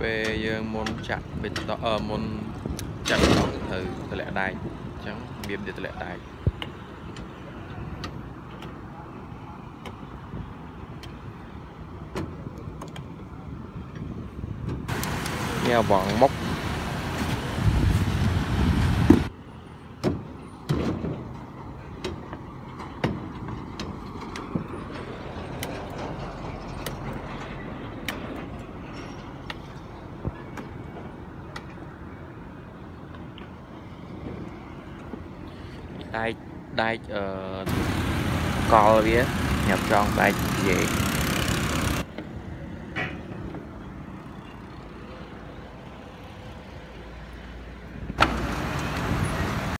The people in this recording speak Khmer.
ពេលយើងមុនចាក់បេតុងអឺមុនចាក់បេតុងទៅត្រូវតម្លាក់ដែកអញ្ចឹងរបៀបទៀតតម្លាក់ដែកនេះអវងមុខ ដែកដែកអឺកលវាញ៉ាំចង់ដែកនិយាយ